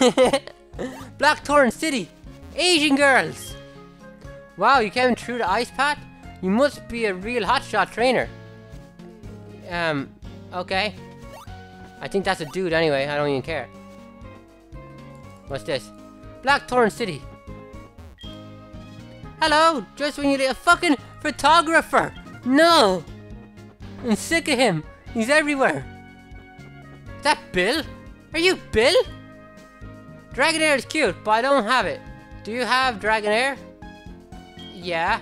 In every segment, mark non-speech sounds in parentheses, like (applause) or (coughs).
(laughs) Blackthorn City. Asian girls. Wow, you came through the ice path? You must be a real hotshot trainer. Um, okay. I think that's a dude anyway, I don't even care. What's this? Blackthorn City. Hello, just when you need a fucking photographer. No. I'm sick of him. He's everywhere. Is that Bill? Are you Bill? Dragonair is cute, but I don't have it. Do you have Dragonair? Yeah.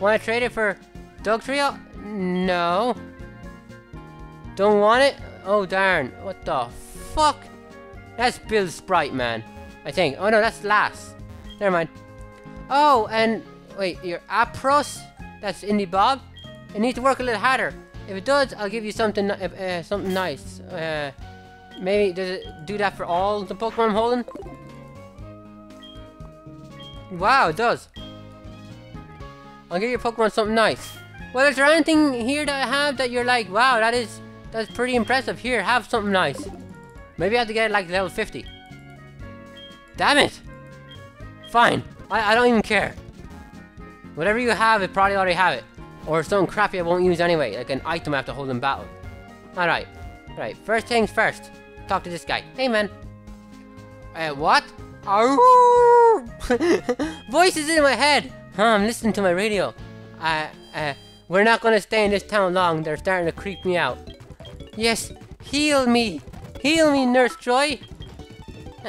Want to trade it for Dugtrio? No. Don't want it? Oh darn. What the fuck? That's Bill sprite, man. I think. Oh no, that's Lass. Never mind. Oh, and wait, your Ampharos? That's Indie Bob? It needs to work a little harder. If it does, I'll give you something uh, something nice. Uh, maybe does it do that for all the Pokemon I'm holding? Wow, it does. I'll give your Pokemon something nice. Well, is there anything here that I have that you're like, wow, that is that's pretty impressive. Here, have something nice. Maybe I have to get like level 50. Damn it! Fine. I, I don't even care. Whatever you have, it probably already have it. Or something crappy I won't use anyway, like an item I have to hold in battle. Alright. Right, first things first. Talk to this guy. Hey man. Uh, what? (laughs) Voices in my head! Huh, I'm listening to my radio. Uh, uh, we're not gonna stay in this town long. They're starting to creep me out. Yes, heal me! Heal me, Nurse Joy!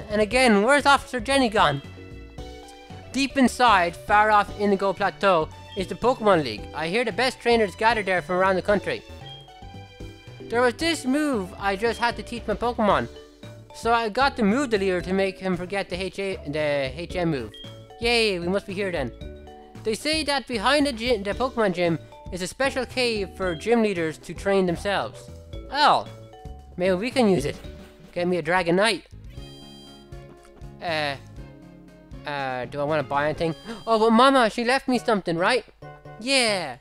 And again, where's Officer Jenny gone? Deep inside, far off Indigo Plateau, is the Pokemon League. I hear the best trainers gather there from around the country. There was this move I just had to teach my Pokemon. So I got the move the leader to make him forget the HA, the HM move. Yay, we must be here then. They say that behind the, gym, the Pokemon gym is a special cave for gym leaders to train themselves. Oh, maybe we can use it. Get me a Dragonite. Uh, uh, do I want to buy anything? (gasps) Oh, but Mama, she left me something, right? Yeah.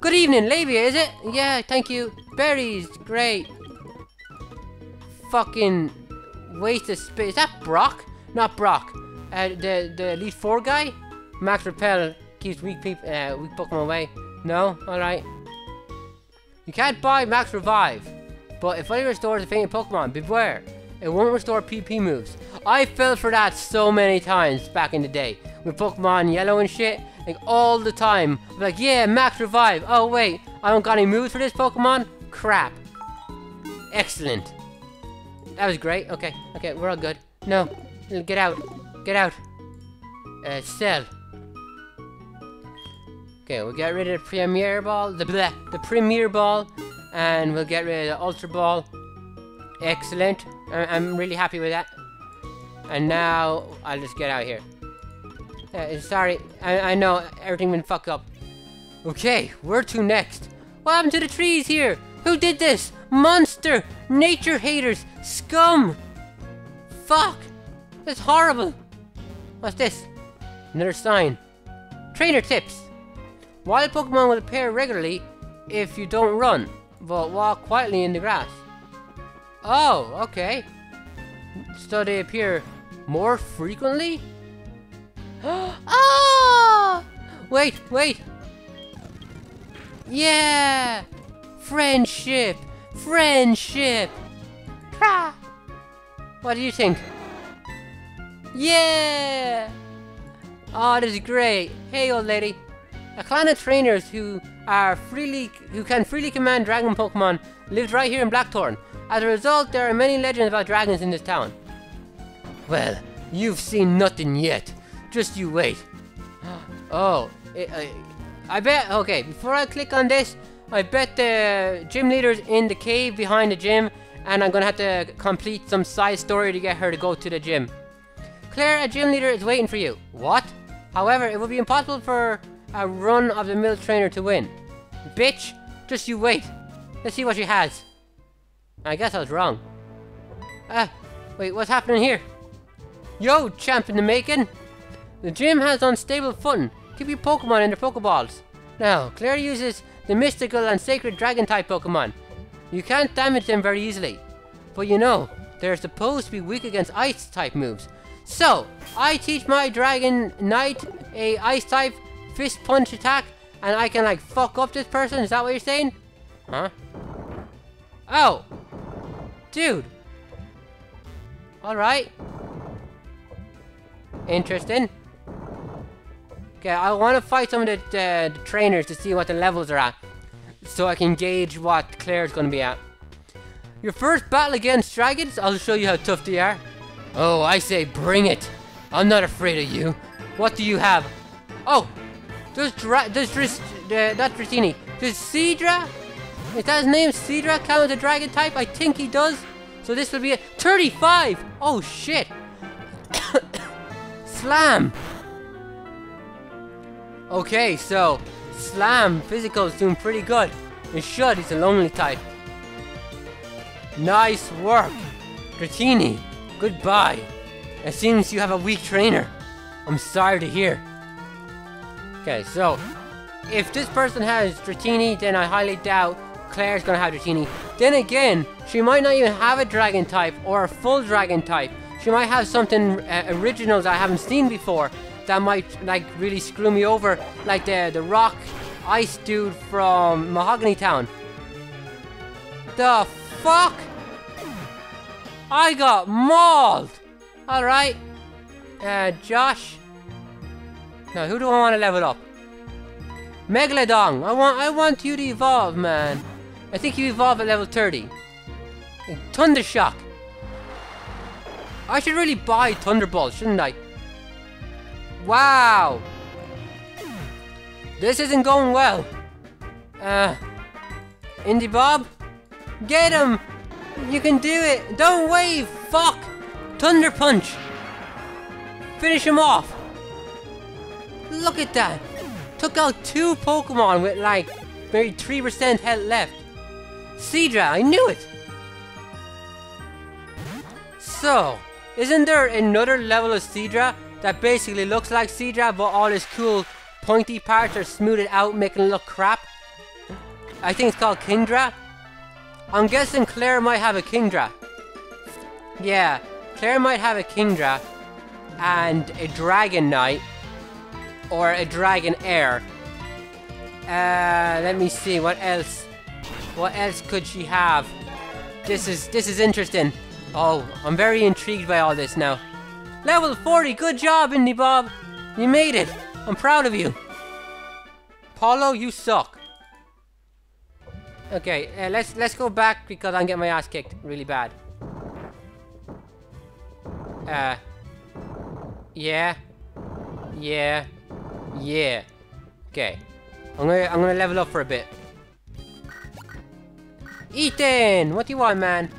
Good evening, Labia, is it? Yeah, thank you. Berries, great. Fucking waste of space. Is that Brock? Not Brock. Uh, the the Elite Four guy. Max Repel keeps weak people, uh, weak Pokemon away. No, all right. You can't buy Max Revive, but if only restores a fainted Pokemon, beware. It won't restore PP moves. I fell for that so many times back in the day with Pokemon Yellow and shit. Like all the time. Like, yeah, Max Revive. Oh, wait. I don't got any moves for this Pokemon? Crap. Excellent. That was great. Okay, okay, we're all good. No, get out. Get out. Uh, sell. Okay, we'll get rid of the Premier Ball, the bleh, the Premier Ball, and we'll get rid of the Ultra Ball. Excellent. I'm really happy with that. And now, I'll just get out of here. Uh, sorry, I, I know everything been fucked up. Okay, where to next? What happened to the trees here? Who did this? Monster! Nature haters! Scum! Fuck! That's horrible! What's this? Another sign. Trainer tips! Wild Pokemon will appear regularly if you don't run, but walk quietly in the grass. Oh, okay. So they appear more frequently? (gasps) oh! Wait, wait! Yeah! Friendship! Friendship! Tra! What do you think? Yeah! Oh, this is great. Hey, old lady. A clan of trainers who are freely who can freely command dragon Pokemon lives right here in Blackthorn. As a result, there are many legends about dragons in this town. Well, you've seen nothing yet. Just you wait. (gasps) Oh, it, I, I bet. Okay, before I click on this, I bet the gym leader's in the cave behind the gym, and I'm gonna have to complete some side story to get her to go to the gym. Claire, a gym leader is waiting for you. What? However, it will be impossible for a run of the mill trainer to win. Bitch, just you wait. Let's see what she has. I guess I was wrong. Ah, wait, what's happening here? Yo, champ in the making! The gym has unstable footing. Keep your Pokemon in their Pokeballs. Now, Claire uses the mystical and sacred dragon type Pokemon. You can't damage them very easily. But you know, they're supposed to be weak against ice type moves. So, I teach my Dragonite a ice type fist punch attack, and I can like fuck up this person. Is that what you're saying? Huh? Oh, dude. All right. Interesting. Okay, I want to fight some of the, the trainers to see what the levels are at, so I can gauge what Claire's going to be at. Your first battle against dragons, I'll show you how tough they are. Oh, I say bring it. I'm not afraid of you. What do you have? Oh, does Dra does Dris uh, not Dratini? Does Seadra? Is that his name? Seadra count as a dragon type? I think he does. So this will be a 35. Oh shit. (coughs) Slam. Okay, so Slam physical is doing pretty good. It should. He's a lonely type. Nice work, Dratini. Goodbye. It seems you have a weak trainer. I'm sorry to hear. Okay, so if this person has Dratini, then I highly doubt Claire's gonna have Dratini. Then again, she might not even have a dragon type or a full dragon type. She might have something uh, original that I haven't seen before that might like really screw me over, like the the rock ice dude from Mahogany Town. The fuck? I got mauled! Alright. Uh, Josh. Now, who do I want to level up? Megalodon! I want I want you to evolve, man. I think you evolve at level 30. Thunder Shock. I should really buy Thunderbolt, shouldn't I? Wow! This isn't going well. Uh, Indy Bob? Get him! You can do it! Don't wave! Fuck! Thunder Punch! Finish him off! Look at that! Took out two Pokemon with like maybe 3% health left. Seadra, I knew it! So, isn't there another level of Seadra that basically looks like Seadra but all his cool pointy parts are smoothed out making it look crap? I think it's called Kingdra? I'm guessing Claire might have a Kingdra. Yeah, Claire might have a Kingdra and a Dragonite or a Dragonair. Uh, let me see what else. What else could she have? This is this is interesting. Oh, I'm very intrigued by all this now. Level 40, good job, Indy Bob. You made it. I'm proud of you. Paulo, you suck. Okay, uh, let's let's go back because I'm getting my ass kicked really bad. Uh, yeah, yeah, yeah. Okay, I'm gonna I'm gonna level up for a bit. Ethan, what do you want, man?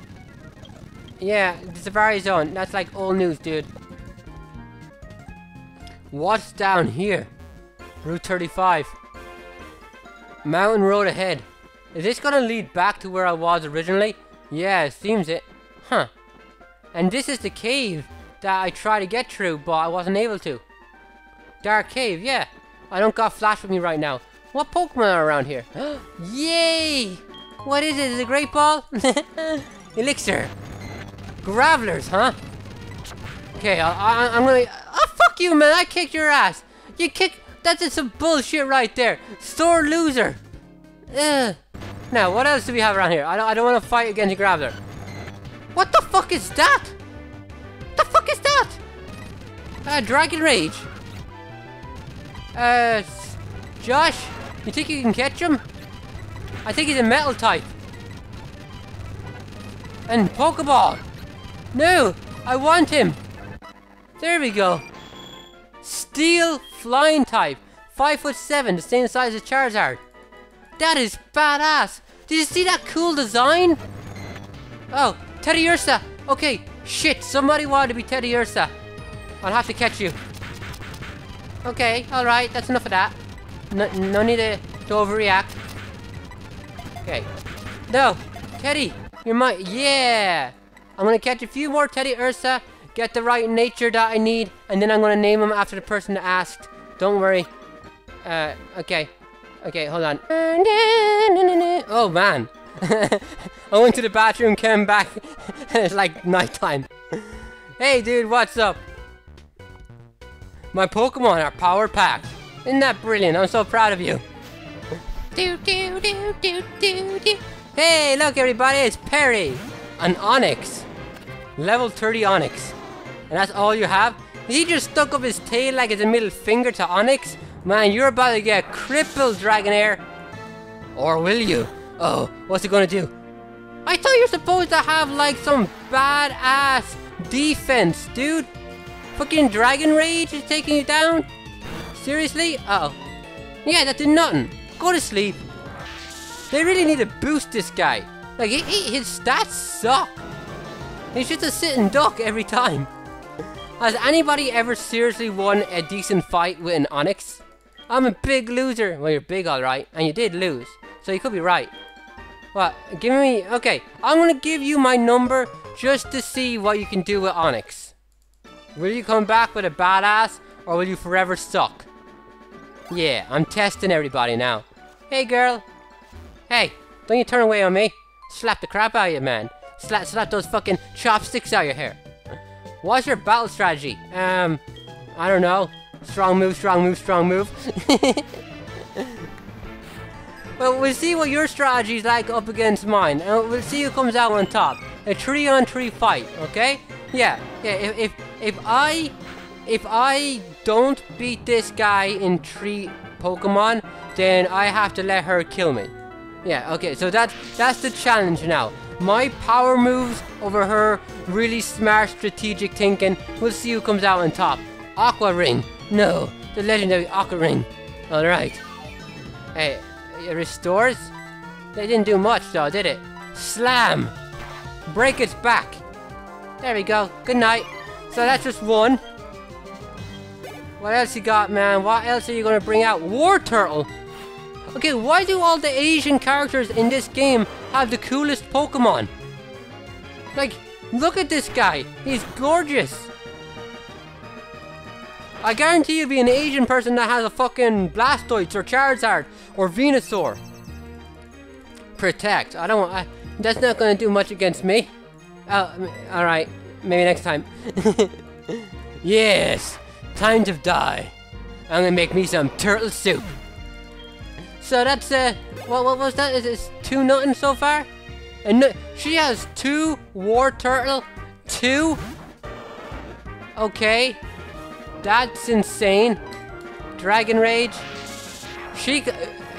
Yeah, the Safari Zone. That's like old news, dude. What's down here? Route 35. Mountain road ahead. Is this gonna lead back to where I was originally? Yeah, it seems it. Huh. And this is the cave that I tried to get through, but I wasn't able to. Dark cave, yeah. I don't got flash with me right now. What Pokemon are around here? (gasps) Yay! What is it? Is it a great ball? (laughs) Elixir. Gravelers, huh? Okay, I, am gonna... Oh, fuck you, man. I kicked your ass. You kick... That's just some bullshit right there. Sore loser. Ugh. Now, what else do we have around here? I don't, I don't want to fight against a Graveler. What the fuck is that? The fuck is that? Uh, Dragon Rage. Uh, Josh, you think you can catch him? I think he's a metal type. And Pokeball. No, I want him. There we go. Steel flying type. Five foot seven, the same size as Charizard. That is badass. Did you see that cool design? Oh, Teddiursa. Okay, shit, somebody wanted to be Teddiursa. I'll have to catch you. Okay, alright, that's enough of that. No, no need to, to overreact. Okay. No, Teddy, you're my, yeah. I'm gonna catch a few more Teddiursa, get the right nature that I need, and then I'm gonna name them after the person that asked. Don't worry. Uh, okay. Okay, hold on. Oh man. (laughs) I went to the bathroom, came back, (laughs) and it's like nighttime. hey, dude, what's up? My Pokemon are power packed. Isn't that brilliant? I'm so proud of you. Do, do, do, do, do, do. Hey, look, everybody, it's Perry. An Onix! Level 30 Onix. And that's all you have? He just stuck up his tail like it's a middle finger to Onix? Man, you're about to get crippled, Dragonair. Or will you? Oh, what's it gonna do? I thought you're supposed to have like some badass defense, dude. Fucking Dragon Rage is taking you down? Seriously? Uh oh. Yeah, that did nothing. Go to sleep. They really need to boost this guy. Like, he, he, his stats suck. He's just a sitting duck every time. Has anybody ever seriously won a decent fight with an Onix? I'm a big loser. Well, you're big, alright. And you did lose. So you could be right. What? Give me... Okay, I'm gonna give you my number just to see what you can do with Onix. Will you come back with a badass, or will you forever suck? Yeah, I'm testing everybody now. Hey, girl. Hey, don't you turn away on me. Slap the crap out of you, man. Slap, slap those fucking chopsticks out of your hair. What's your battle strategy? Um, I don't know. Strong move, strong move, strong move. (laughs) well, we'll see what your strategy is like up against mine. And we'll see who comes out on top. A three on three fight, okay? Yeah, yeah, if, if, if I, if I don't beat this guy in three Pokemon, then I have to let her kill me. Yeah, okay, so that's, that's the challenge now. My power moves over her really smart strategic thinking. We'll see who comes out on top. Aqua Ring. No, the legendary Aqua Ring. Alright. Hey, it restores? They didn't do much though, did it? Slam! Break its back. There we go. Good night. So that's just one. What else you got, man? What else are you gonna bring out? Wartortle! Okay, why do all the Asian characters in this game have the coolest Pokemon? Like, look at this guy. He's gorgeous. I guarantee you'll be an Asian person that has a fucking Blastoise or Charizard or Venusaur. Protect. I don't want... that's not going to do much against me. Oh, alright. Maybe next time. (laughs) yes! Time to die. I'm gonna make me some turtle soup. So that's uh, what what was that? Is it two nothing so far? And no, she has two Wartortle? two. Okay, that's insane. Dragon Rage. She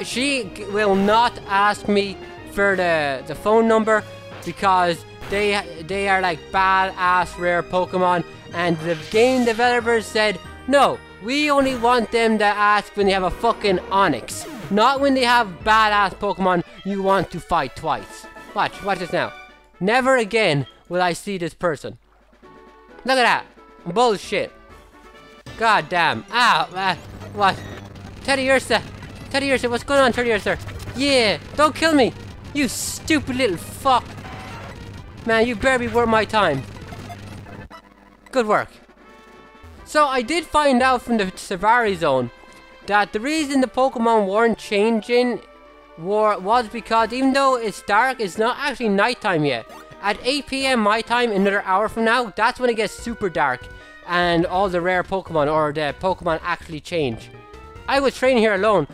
she will not ask me for the the phone number because they they are like badass rare Pokemon, and the game developers said no. We only want them to ask when they have a fucking Onix. Not when they have badass Pokemon you want to fight twice. Watch, watch this now. Never again will I see this person. Look at that. Bullshit. God damn. Ah, uh, what? Teddiursa. Teddy Ursa, what's going on, Teddiursa? Yeah, don't kill me. You stupid little fuck. Man, you barely worth my time. Good work. So I did find out from the Safari Zone that the reason the Pokemon weren't changing war was because even though it's dark, it's not actually nighttime yet. At 8 p.m. my time, another hour from now, that's when it gets super dark and all the rare Pokemon or the Pokemon actually change. I was training here alone.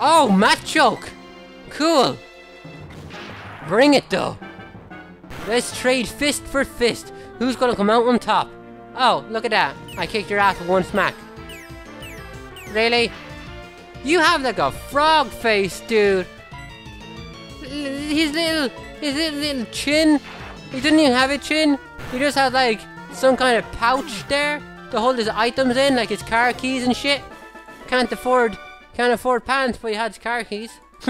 Oh, Machoke! Cool! Bring it though! Let's trade fist for fist. Who's gonna come out on top? Oh, look at that. I kicked your ass with one smack. Really? You have like a frog face, dude. His little, his little, little chin. He doesn't even have a chin. He just has like some kind of pouch there to hold his items in, like his car keys and shit. Can't afford, can't afford pants, but he has car keys. (laughs)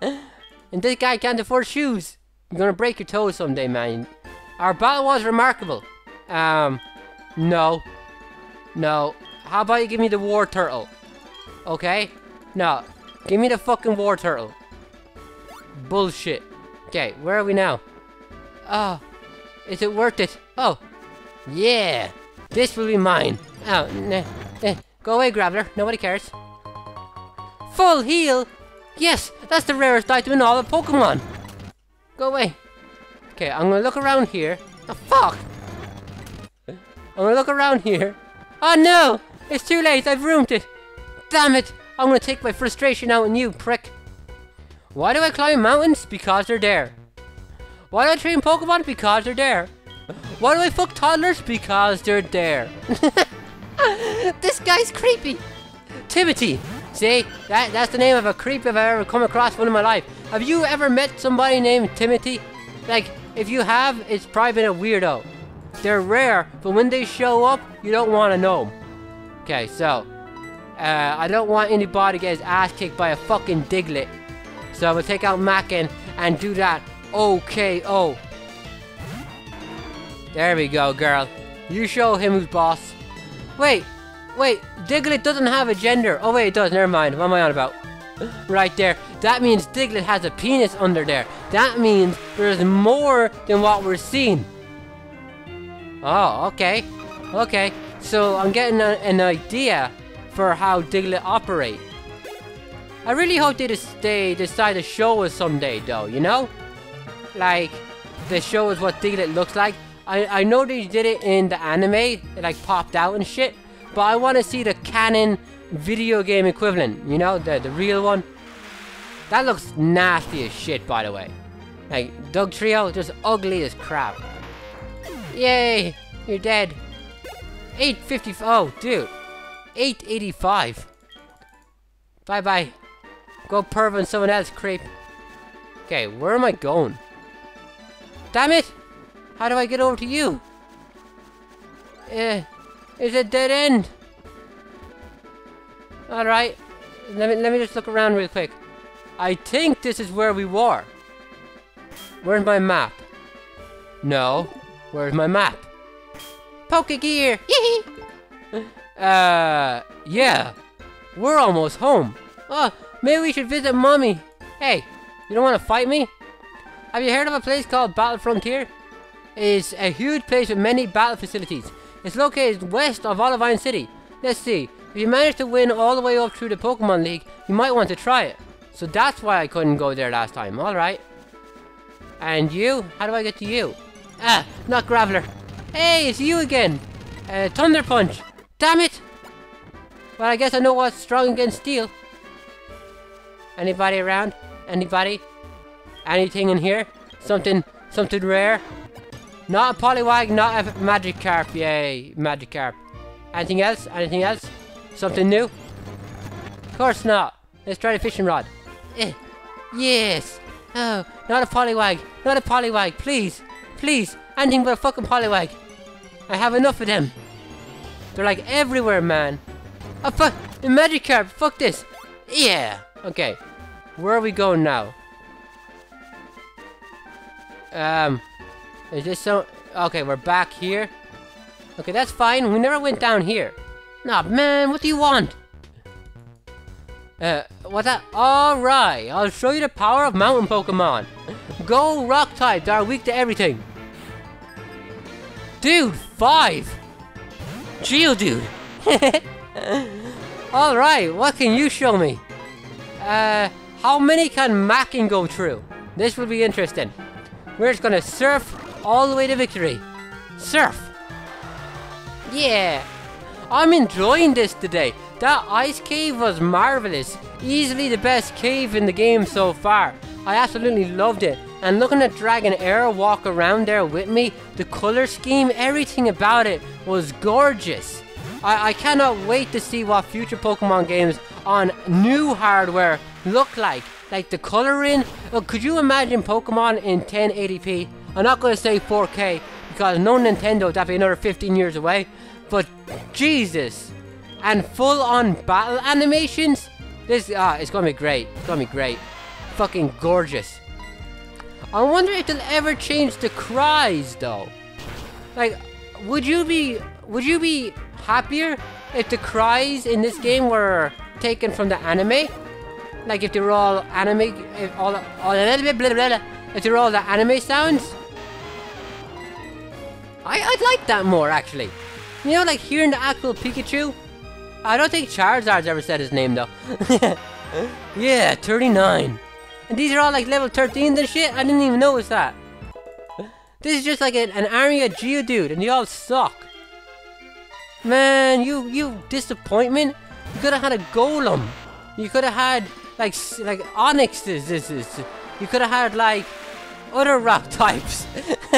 and this guy can't afford shoes. You're gonna break your toes someday, man. Our battle was remarkable. Um, no. No. How about you give me the Wartortle? Okay? No. Give me the fucking Wartortle. Bullshit. Okay, where are we now? Oh. Is it worth it? Oh. Yeah. This will be mine. Oh, nah. Eh. Go away, Graveler. Nobody cares. Full heal? Yes, that's the rarest item in all of Pokemon. Go away. Okay, I'm gonna look around here. Oh, fuck. I'm gonna look around here. Oh no! It's too late, I've ruined it. Damn it! I'm gonna take my frustration out on you, prick. Why do I climb mountains? Because they're there. Why do I train Pokemon? Because they're there. Why do I fuck toddlers? Because they're there. (laughs) this guy's creepy. Timothy. See, that, that's the name of a creep if I ever come across one in my life. Have you ever met somebody named Timothy? Like, if you have, it's probably been a weirdo. They're rare, but when they show up, you don't want to know them. Okay, so, uh, I don't want anybody to get his ass kicked by a fucking Diglett. So I'm gonna take out Mackin and do that OKO. There we go, girl. You show him who's boss. Wait, wait, Diglett doesn't have a gender. Oh wait, it does, never mind. What am I on about? right there. That means Diglett has a penis under there. That means there's more than what we're seeing. Oh, okay. Okay. So I'm getting a, an idea for how Diglett operate. I really hope they, they decide to show us someday though, you know? Like, they show us what Diglett looks like. I, I know they did it in the anime, it like popped out and shit. But I want to see the canon video game equivalent, you know, the, the real one. That looks nasty as shit, by the way. Like, Dugtrio, just ugly as crap. Yay, you're dead. 850, oh, dude. 885. Bye-bye. Go perv on someone else, creep. Okay, where am I going? Damn it! How do I get over to you? Eh, it's a dead end. Alright. Let me, let me just look around real quick. I think this is where we were. Where's my map? No. Where's my map? Pokegear! (laughs) uh, yeah. We're almost home. Oh, maybe we should visit Mommy. Hey, you don't want to fight me? Have you heard of a place called Battle Frontier? It's a huge place with many battle facilities. It's located west of Olivine City. Let's see. If you manage to win all the way up through the Pokemon League, you might want to try it. So that's why I couldn't go there last time. Alright. And you? How do I get to you? Ah, not Graveler. Hey, it's you again. Uh, Thunder Punch. Damn it. Well, I guess I know what's strong against steel. Anybody around? Anybody? Anything in here? Something, something rare? Not a Poliwag, not a Magikarp. Yay, Magikarp. Anything else? Anything else? Something new? Of course not. Let's try the fishing rod. Eh. Yes. Oh, not a Poliwag. Not a Poliwag. Please. Please. Anything but a fucking Poliwag. I have enough of them. They're like everywhere, man. Oh, fuck. The Magikarp. Fuck this. Yeah. Okay. Where are we going now? Um. Is this so... Okay, we're back here. Okay, that's fine. We never went down here. Nah, man, what do you want? Uh, what's that? Alright, I'll show you the power of mountain Pokemon. (laughs) Go rock type, they are weak to everything. Dude, five! Geodude! (laughs) Alright, what can you show me? Uh, how many can Mackin go through? This will be interesting. We're just gonna surf all the way to victory. Surf! Yeah! I'm enjoying this today. That ice cave was marvelous. Easily the best cave in the game so far. I absolutely loved it. And looking at Dragonair walk around there with me, the color scheme, everything about it was gorgeous. I, I cannot wait to see what future Pokemon games on new hardware look like. Like the coloring. Well, could you imagine Pokemon in 1080p? I'm not going to say 4K because no Nintendo, that'd be another 15 years away. But Jesus, and full on battle animations. This ah, it's gonna be great. It's gonna be great. Fucking gorgeous. I wonder if they'll ever change the cries though. Like, would you be would you be happier if the cries in this game were taken from the anime? Like if they were all anime, if all all blah, blah, blah, blah, if they were all the anime sounds. I I'd like that more actually. You know, like hearing the actual Pikachu. I don't think Charizard's ever said his name though. (laughs) Yeah, 39. And these are all like level 13 and shit? I didn't even notice that. This is just like an, an army of Geodude and they all suck. Man, you, you disappointment. You could have had a Golem. You could have had like, like Onixes. This is. You could have had like other rock types. (laughs)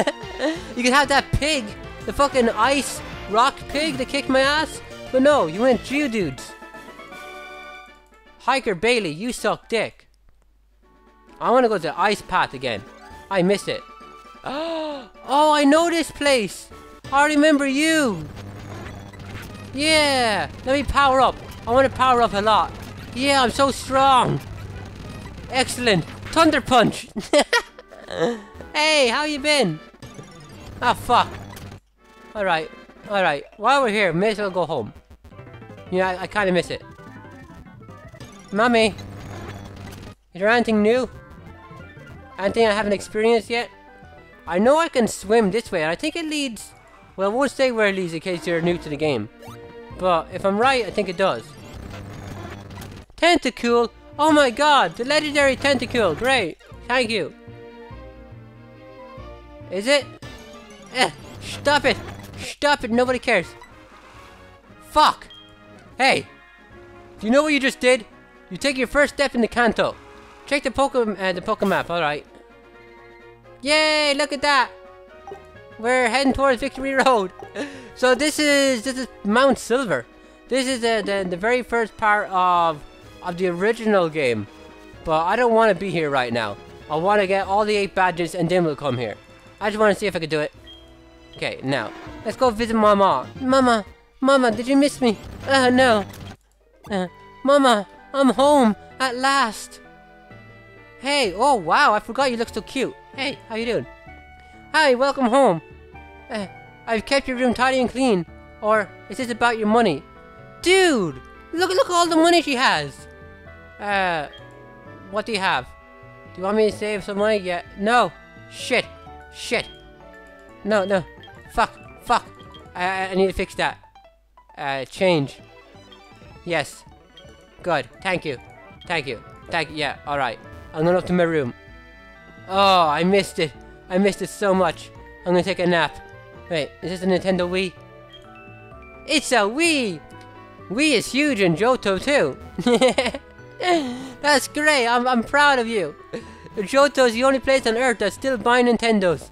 you could have that pig. The fucking ice rock pig that kicked my ass. But no, you went Geodudes. Hiker Bailey, you suck dick. I want to go to the ice path again. I miss it. (gasps) Oh, I know this place. I remember you. Yeah, let me power up. I want to power up a lot. Yeah, I'm so strong. Excellent. Thunder Punch. (laughs) hey, how you been? Ah, fuck. Alright, alright. While we're here, may as well go home. Yeah, I, I kind of miss it. Mommy, is there anything new? Anything I haven't experienced yet? I know I can swim this way, and I think it leads... Well, I won't say where it leads in case you're new to the game. But if I'm right, I think it does. Tentacool! Oh my god, the legendary Tentacool! Great! Thank you! Is it? Eh, stop it! Stop it, nobody cares! Fuck! Hey! Do you know what you just did? You take your first step in the Kanto. Check the Pokemon, uh, the Pokemap, alright. Yay, look at that! We're heading towards Victory Road. (laughs) so this is, this is Mount Silver. This is the, the, the very first part of, of the original game. But I don't want to be here right now. I want to get all the 8 badges and then we'll come here. I just want to see if I can do it. Okay, now, let's go visit Mama. Mama, Mama, did you miss me? Uh, no. Uh, Mama, I'm home at last. Hey, oh wow, I forgot you look so cute. Hey, how you doing? Hi, welcome home. Uh, I've kept your room tidy and clean. Or is this about your money? Dude, look look at all the money she has. Uh, what do you have? Do you want me to save some money? Yeah, no. Shit, shit. No, no. Fuck, fuck. I, I need to fix that. Uh, change. Yes. Good. Thank you. Thank you. Thank you. Yeah, alright. I'm going up to my room. Oh, I missed it. I missed it so much. I'm gonna take a nap. Wait, is this a Nintendo Wii? It's a Wii! Wii is huge in Johto too. (laughs) That's great. I'm, I'm proud of you. Johto is the only place on Earth that's still buying Nintendos.